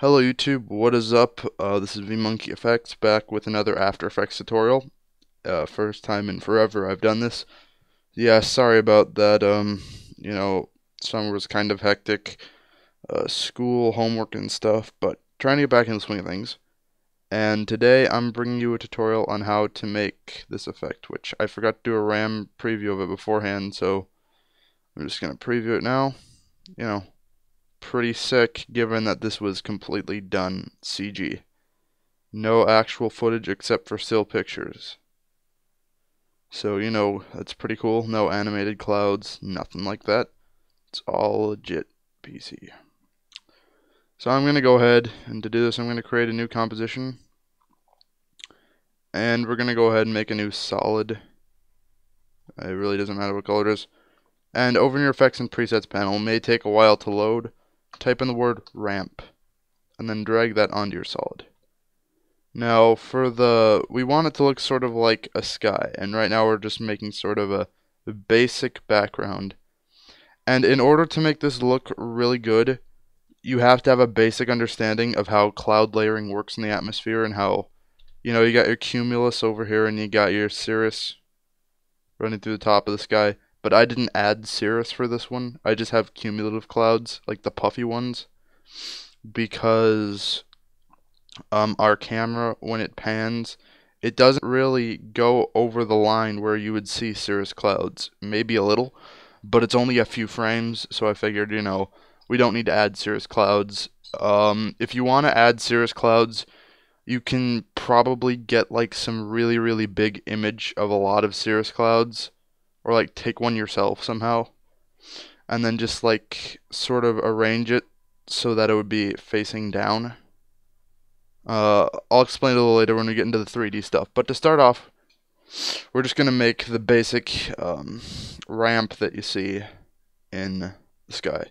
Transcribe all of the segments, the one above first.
Hello YouTube, what is up? Uh, this is VMonkey Effects back with another After Effects tutorial. Uh, first time in forever I've done this. Yeah, sorry about that. Um, you know, summer was kind of hectic. Uh, school, homework, and stuff, but trying to get back in the swing of things. And today I'm bringing you a tutorial on how to make this effect, which I forgot to do a RAM preview of it beforehand, so I'm just going to preview it now. You know, pretty sick given that this was completely done CG. No actual footage except for still pictures. So, you know, that's pretty cool. No animated clouds, nothing like that. It's all legit PC. So I'm going to go ahead and to do this I'm going to create a new composition. And we're going to go ahead and make a new solid. It really doesn't matter what color it is. And over in your effects and presets panel, may take a while to load type in the word ramp and then drag that onto your solid. Now for the, we want it to look sort of like a sky and right now we're just making sort of a, basic background. And in order to make this look really good, you have to have a basic understanding of how cloud layering works in the atmosphere and how, you know, you got your cumulus over here and you got your cirrus running through the top of the sky but I didn't add cirrus for this one. I just have cumulative clouds, like the puffy ones, because um, our camera, when it pans, it doesn't really go over the line where you would see cirrus clouds. Maybe a little, but it's only a few frames, so I figured, you know, we don't need to add cirrus clouds. Um, if you want to add cirrus clouds, you can probably get like some really, really big image of a lot of cirrus clouds or like take one yourself somehow and then just like sort of arrange it so that it would be facing down. Uh, I'll explain it a little later when we get into the 3D stuff. But to start off, we're just going to make the basic um, ramp that you see in the sky.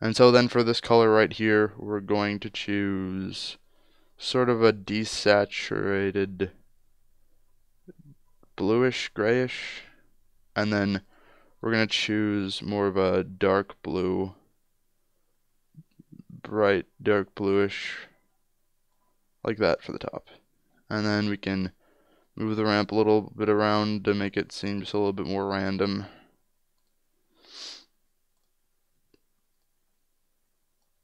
And so then for this color right here, we're going to choose sort of a desaturated bluish, grayish and then we're going to choose more of a dark blue, bright dark bluish, like that for the top. And then we can move the ramp a little bit around to make it seem just a little bit more random.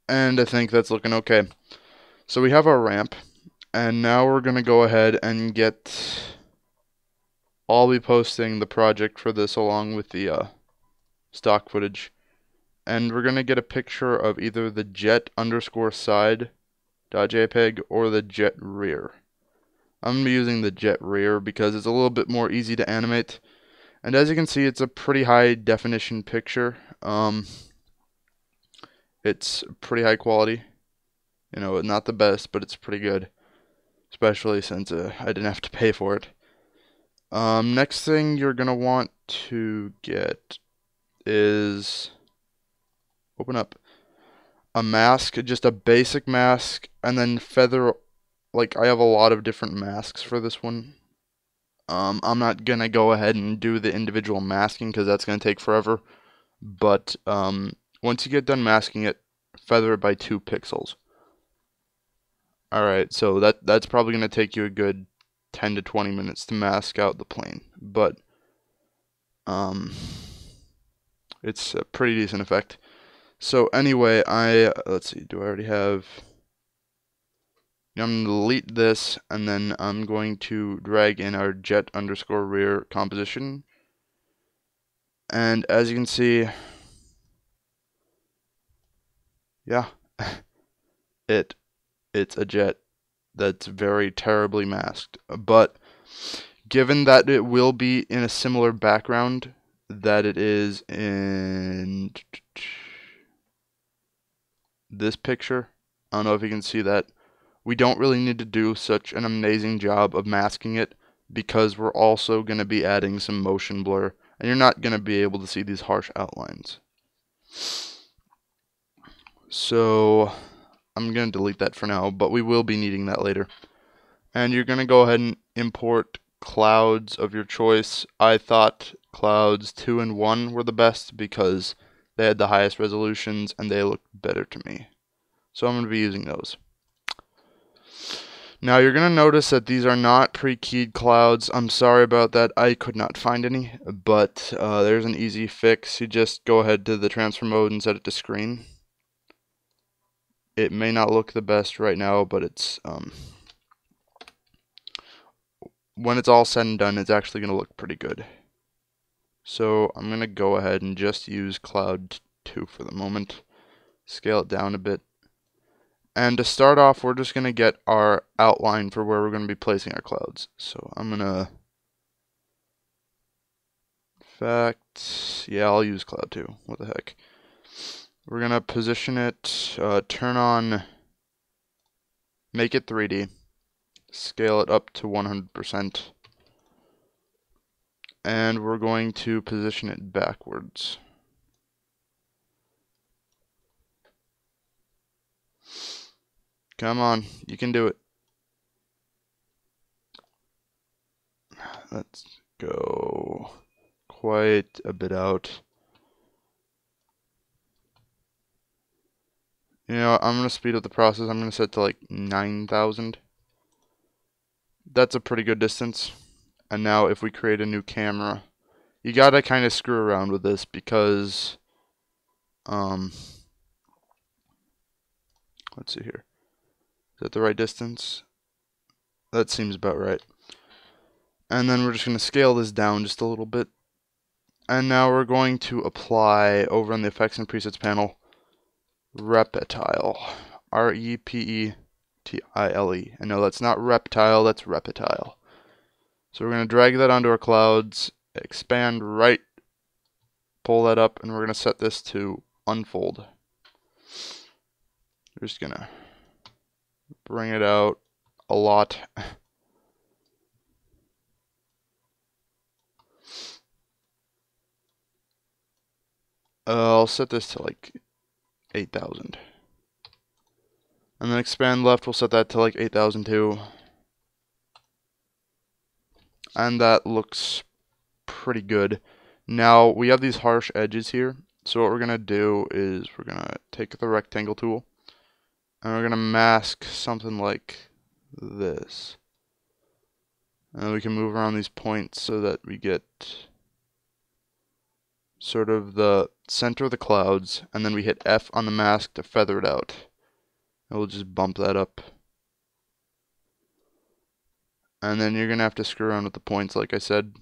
And I think that's looking okay. So we have our ramp, and now we're going to go ahead and get I'll be posting the project for this along with the uh, stock footage. And we're going to get a picture of either the jet underscore side .jpeg or the jet rear. I'm going to be using the jet rear because it's a little bit more easy to animate. And as you can see, it's a pretty high definition picture. Um, it's pretty high quality. You know, not the best, but it's pretty good. Especially since uh, I didn't have to pay for it. Um, next thing you're going to want to get is open up a mask, just a basic mask, and then feather. Like, I have a lot of different masks for this one. Um, I'm not going to go ahead and do the individual masking because that's going to take forever. But um, once you get done masking it, feather it by two pixels. Alright, so that that's probably going to take you a good 10 to 20 minutes to mask out the plane. But um, it's a pretty decent effect. So anyway, I let's see, do I already have I'm going to delete this and then I'm going to drag in our jet underscore rear composition. And as you can see, yeah, it it's a jet that's very terribly masked. But given that it will be in a similar background that it is in this picture, I don't know if you can see that. We don't really need to do such an amazing job of masking it because we're also going to be adding some motion blur and you're not going to be able to see these harsh outlines. So I'm going to delete that for now, but we will be needing that later. And you're going to go ahead and import clouds of your choice. I thought clouds 2 and 1 were the best because they had the highest resolutions and they looked better to me. So I'm going to be using those. Now you're going to notice that these are not pre-keyed clouds. I'm sorry about that. I could not find any, but uh, there's an easy fix. You just go ahead to the transfer mode and set it to screen. It may not look the best right now, but it's um, when it's all said and done, it's actually going to look pretty good. So I'm going to go ahead and just use Cloud 2 for the moment. Scale it down a bit. And to start off, we're just going to get our outline for where we're going to be placing our clouds. So I'm going to... fact, yeah, I'll use Cloud 2. What the heck. We're going to position it, uh, turn on, make it 3D, scale it up to 100%, and we're going to position it backwards. Come on, you can do it. Let's go quite a bit out. You know, I'm going to speed up the process. I'm going to set to like 9,000. That's a pretty good distance. And now if we create a new camera, you got to kind of screw around with this because, um, let's see here. Is that the right distance? That seems about right. And then we're just going to scale this down just a little bit. And now we're going to apply over on the effects and presets panel repetile. R E P E T I L E. And no, that's not reptile, that's repetile. So we're going to drag that onto our clouds, expand right, pull that up, and we're going to set this to unfold. We're just going to bring it out a lot. Uh, I'll set this to like 8,000. And then expand left, we'll set that to like 8,002. And that looks pretty good. Now, we have these harsh edges here. So what we're going to do is we're going to take the rectangle tool. And we're going to mask something like this. And we can move around these points so that we get sort of the center of the clouds, and then we hit F on the mask to feather it out. And we'll just bump that up. And then you're going to have to screw around with the points, like I said.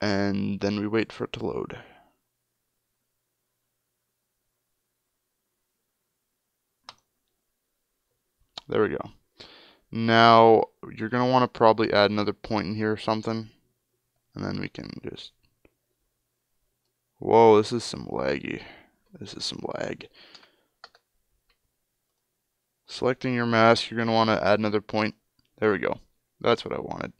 And then we wait for it to load. There we go. Now, you're going to want to probably add another point in here or something. And then we can just... Whoa, this is some laggy. This is some lag. Selecting your mask, you're going to want to add another point. There we go. That's what I wanted.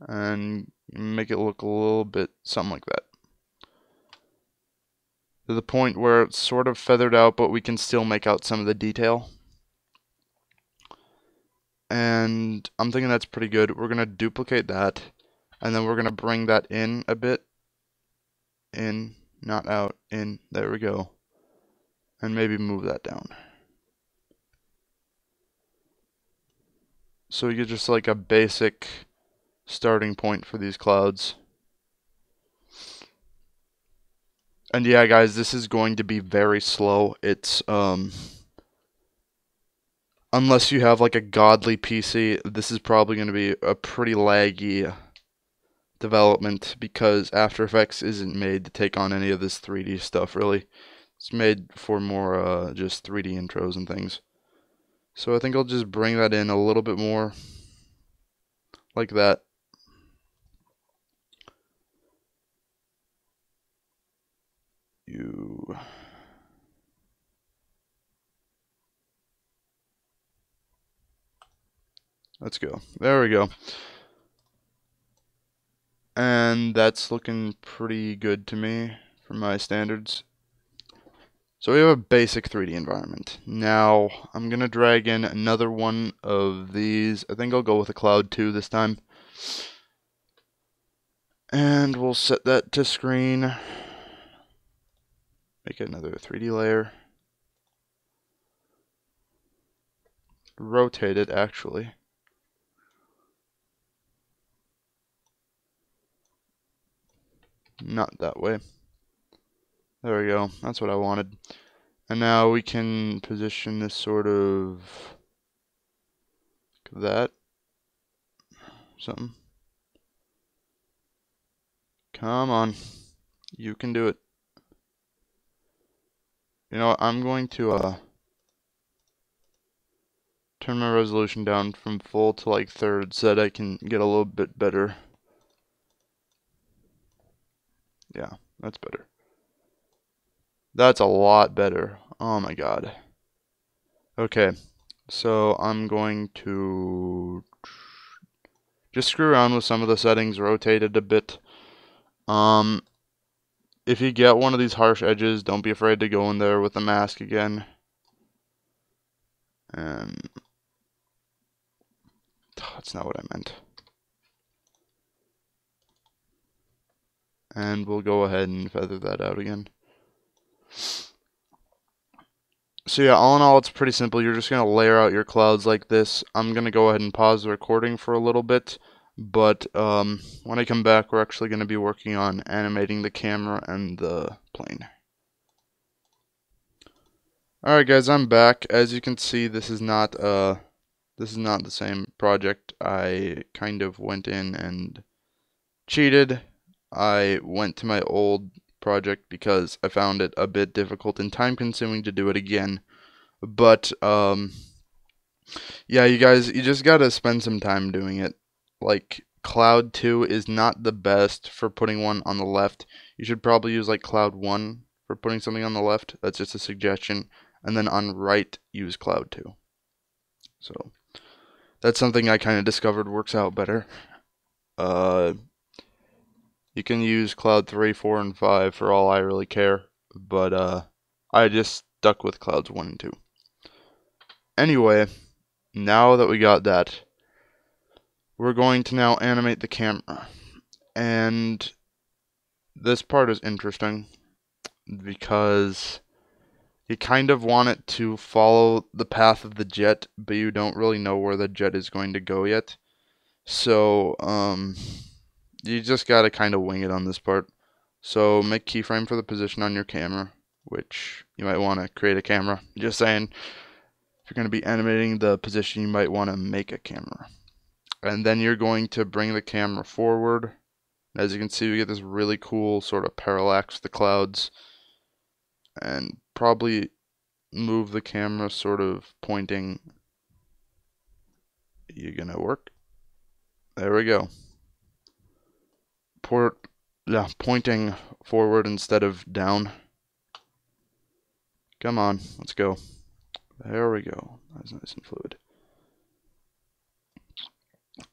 And make it look a little bit something like that. To the point where it's sort of feathered out, but we can still make out some of the detail and I'm thinking that's pretty good. We're going to duplicate that, and then we're going to bring that in a bit. In, not out, in. There we go. And maybe move that down. So we get just like a basic starting point for these clouds. And yeah, guys, this is going to be very slow. It's, um unless you have like a godly PC, this is probably going to be a pretty laggy development because After Effects isn't made to take on any of this 3D stuff really. It's made for more uh, just 3D intros and things. So I think I'll just bring that in a little bit more like that. You Let's go. There we go. And that's looking pretty good to me for my standards. So we have a basic 3D environment. Now, I'm going to drag in another one of these. I think I'll go with a Cloud 2 this time. And we'll set that to screen. Make another 3D layer. Rotate it, actually. Not that way. There we go. That's what I wanted. And now we can position this sort of that. Something. Come on. You can do it. You know what? I'm going to uh turn my resolution down from full to like third so that I can get a little bit better. Yeah, that's better. That's a lot better. Oh my god. Okay, so I'm going to just screw around with some of the settings, rotate it a bit. Um, if you get one of these harsh edges, don't be afraid to go in there with the mask again. And that's not what I meant. And we'll go ahead and feather that out again. So yeah, all in all, it's pretty simple. You're just going to layer out your clouds like this. I'm going to go ahead and pause the recording for a little bit. But um, when I come back, we're actually going to be working on animating the camera and the plane. Alright guys, I'm back. As you can see, this is not uh this is not the same project. I kind of went in and cheated. I went to my old project because I found it a bit difficult and time consuming to do it again. But um yeah, you guys, you just got to spend some time doing it. Like Cloud 2 is not the best for putting one on the left. You should probably use like Cloud 1 for putting something on the left. That's just a suggestion and then on right use cloud 2 so that's something I kind of discovered works out better uh, you can use cloud 3 4 and 5 for all I really care but uh, I just stuck with clouds 1 and 2 anyway now that we got that we're going to now animate the camera and this part is interesting because you kind of want it to follow the path of the jet, but you don't really know where the jet is going to go yet. So, um, you just gotta kind of wing it on this part. So make keyframe for the position on your camera, which you might want to create a camera. Just saying, if you're going to be animating the position, you might want to make a camera. And then you're going to bring the camera forward. As you can see, we get this really cool sort of parallax the clouds. And probably move the camera sort of pointing. You're gonna work? There we go. Port, yeah, pointing forward instead of down. Come on, let's go. There we go. That's nice and fluid.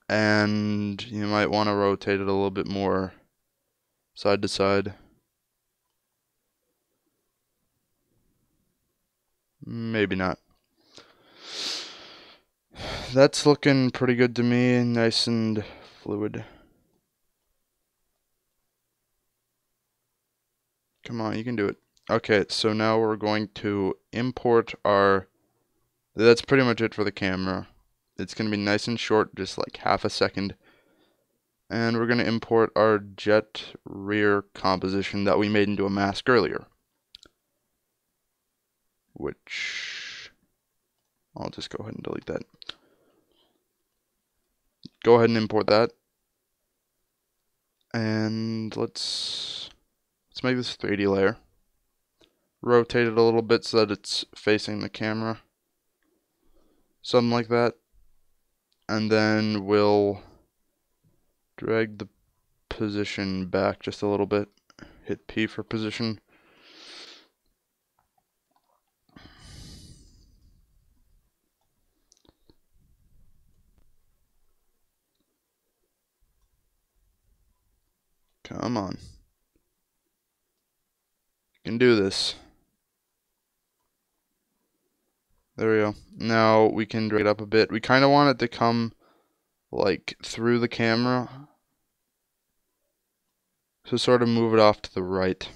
And you might want to rotate it a little bit more side to side. Maybe not. That's looking pretty good to me. Nice and fluid. Come on, you can do it. Okay, so now we're going to import our... That's pretty much it for the camera. It's going to be nice and short, just like half a second. And we're going to import our jet rear composition that we made into a mask earlier which I'll just go ahead and delete that. Go ahead and import that. And let's let's make this 3D layer. Rotate it a little bit so that it's facing the camera. Something like that. And then we'll drag the position back just a little bit. Hit P for position. Come on. Can do this. There we go. Now we can drag it up a bit. We kind of want it to come like through the camera. So sort of move it off to the right.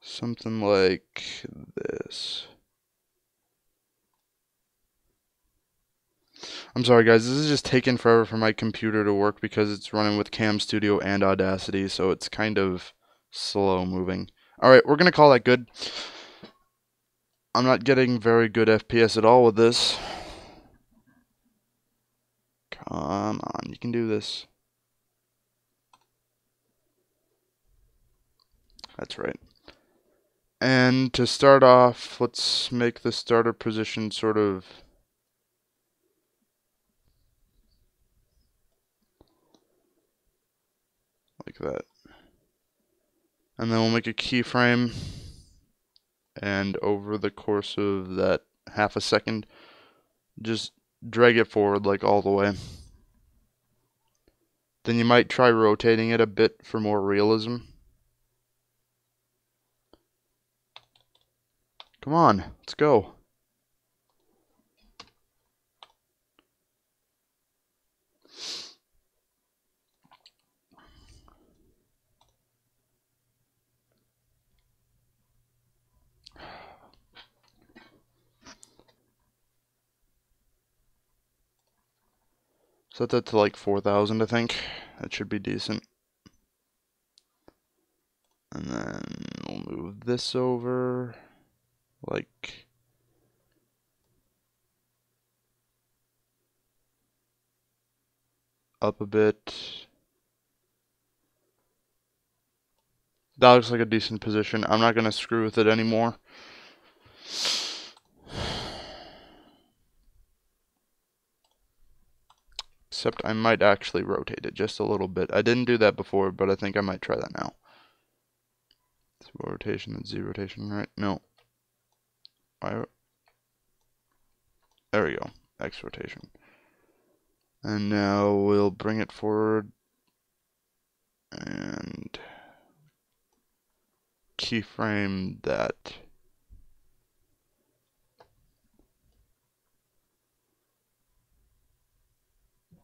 Something like this. I'm sorry guys, this is just taking forever for my computer to work because it's running with Cam Studio and Audacity, so it's kind of slow moving. Alright, we're going to call that good. I'm not getting very good FPS at all with this. Come on, you can do this. That's right. And to start off, let's make the starter position sort of like that. And then we'll make a keyframe and over the course of that half a second, just drag it forward like all the way. Then you might try rotating it a bit for more realism. Come on, let's go. Set that to like 4,000, I think. That should be decent. And then we'll move this over, like... Up a bit. That looks like a decent position. I'm not going to screw with it anymore. Except I might actually rotate it just a little bit. I didn't do that before, but I think I might try that now. rotation and Z rotation, right? No. I, there we go. X rotation. And now we'll bring it forward and keyframe that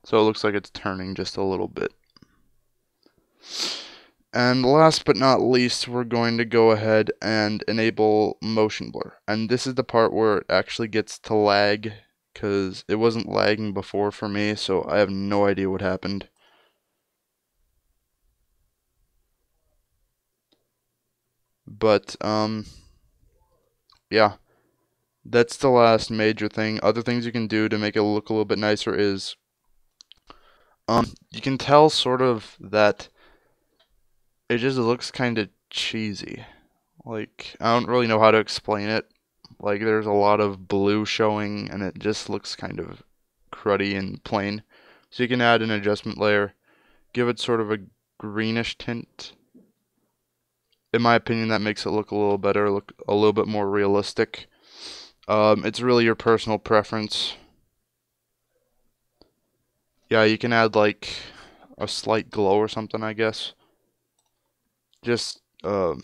So it looks like it's turning just a little bit. And last but not least, we're going to go ahead and enable motion blur. And this is the part where it actually gets to lag because it wasn't lagging before for me, so I have no idea what happened. But, um, yeah, that's the last major thing. Other things you can do to make it look a little bit nicer is um, you can tell sort of that it just looks kind of cheesy. Like, I don't really know how to explain it. Like, there's a lot of blue showing, and it just looks kind of cruddy and plain. So you can add an adjustment layer, give it sort of a greenish tint. In my opinion, that makes it look a little better, look a little bit more realistic. Um, it's really your personal preference. Yeah, you can add like a slight glow or something, I guess. Just a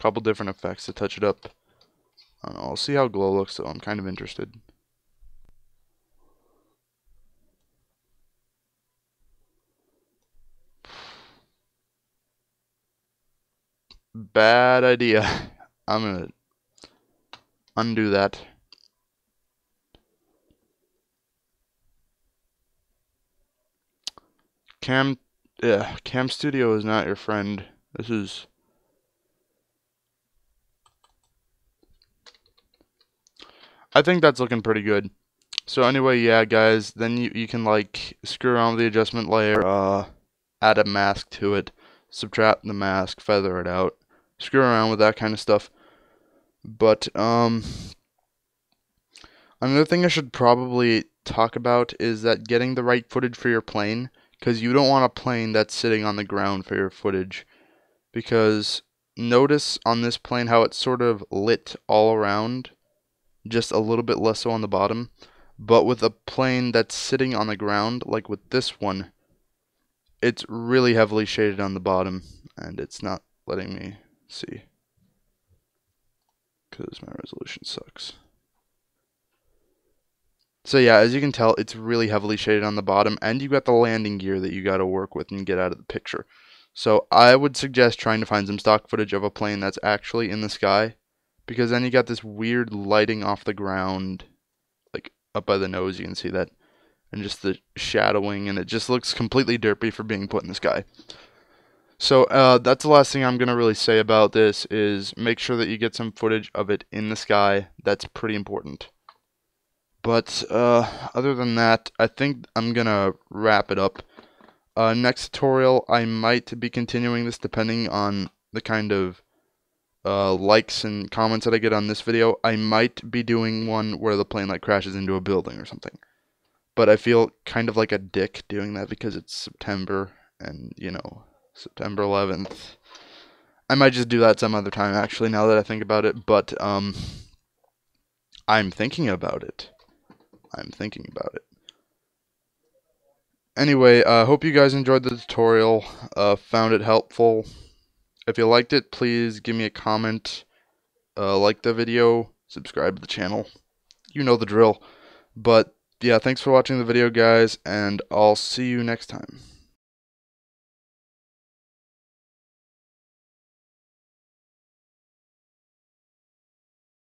couple different effects to touch it up. I don't know, I'll see how glow looks though. I'm kind of interested. Bad idea. I'm gonna undo that. Cam, yeah, Cam Studio is not your friend. This is. I think that's looking pretty good. So anyway, yeah, guys, then you, you can like screw around with the adjustment layer, uh, add a mask to it, subtract the mask, feather it out, screw around with that kind of stuff. But um, another thing I should probably talk about is that getting the right footage for your plane because you don't want a plane that's sitting on the ground for your footage. Because notice on this plane how it's sort of lit all around just a little bit less so on the bottom. But with a plane that's sitting on the ground like with this one it's really heavily shaded on the bottom and it's not letting me see. Because my resolution sucks So yeah, as you can tell, it's really heavily shaded on the bottom, and you got the landing gear that you got to work with and get out of the picture. So I would suggest trying to find some stock footage of a plane that's actually in the sky, because then you got this weird lighting off the ground, like up by the nose, you can see that, and just the shadowing, and it just looks completely derpy for being put in the sky. So uh, that's the last thing I'm gonna really say about this is make sure that you get some footage of it in the sky. That's pretty important. But uh, other than that, I think I'm gonna wrap it up. Uh, next tutorial, I might be continuing this depending on the kind of uh, likes and comments that I get on this video. I might be doing one where the plane like crashes into a building or something. But I feel kind of like a dick doing that because it's September and, you know, September 11th. I might just do that some other time, actually, now that I think about it. But um, I'm thinking about it. I'm thinking about it. Anyway, I uh, hope you guys enjoyed the tutorial, uh, found it helpful. If you liked it, please give me a comment, uh, like the video, subscribe to the channel. You know the drill. But, yeah, thanks for watching the video, guys, and I'll see you next time.